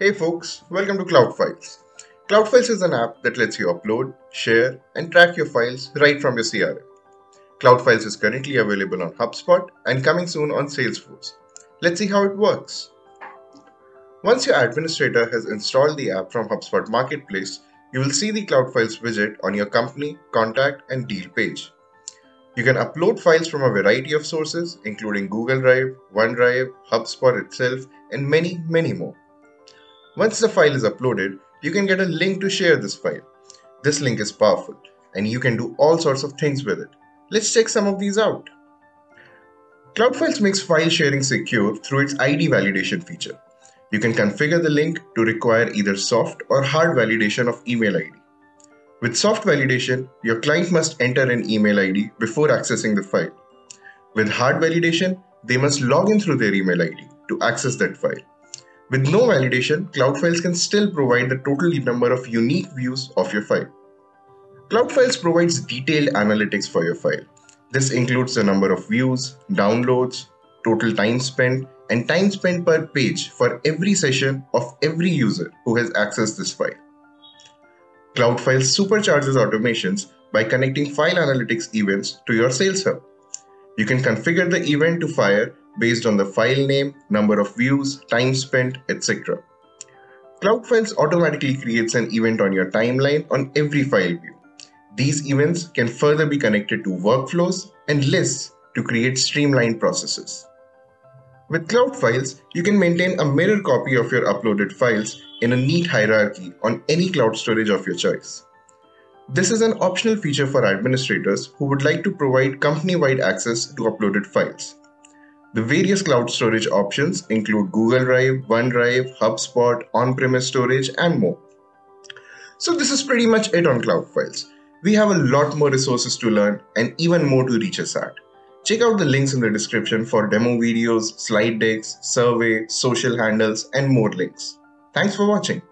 Hey folks, welcome to Cloud Files. Cloud Files is an app that lets you upload, share, and track your files right from your CRM. Cloud Files is currently available on HubSpot and coming soon on Salesforce. Let's see how it works. Once your administrator has installed the app from HubSpot Marketplace, you will see the Cloud Files widget on your company, contact, and deal page. You can upload files from a variety of sources, including Google Drive, OneDrive, HubSpot itself, and many, many more. Once the file is uploaded, you can get a link to share this file. This link is powerful, and you can do all sorts of things with it. Let's check some of these out. Cloud Files makes file sharing secure through its ID validation feature. You can configure the link to require either soft or hard validation of email ID. With soft validation, your client must enter an email ID before accessing the file. With hard validation, they must log in through their email ID to access that file. With no validation, Cloud Files can still provide the total number of unique views of your file. Cloud Files provides detailed analytics for your file. This includes the number of views, downloads, total time spent, and time spent per page for every session of every user who has accessed this file. Cloud Files supercharges automations by connecting file analytics events to your Sales Hub. You can configure the event to fire based on the file name, number of views, time spent, etc. Cloud Files automatically creates an event on your timeline on every file view. These events can further be connected to workflows and lists to create streamlined processes. With Cloud Files, you can maintain a mirror copy of your uploaded files in a neat hierarchy on any cloud storage of your choice. This is an optional feature for administrators who would like to provide company-wide access to uploaded files. The various cloud storage options include Google Drive, OneDrive, HubSpot, on-premise storage, and more. So this is pretty much it on Cloud Files. We have a lot more resources to learn and even more to reach us at. Check out the links in the description for demo videos, slide decks, survey, social handles, and more links. Thanks for watching.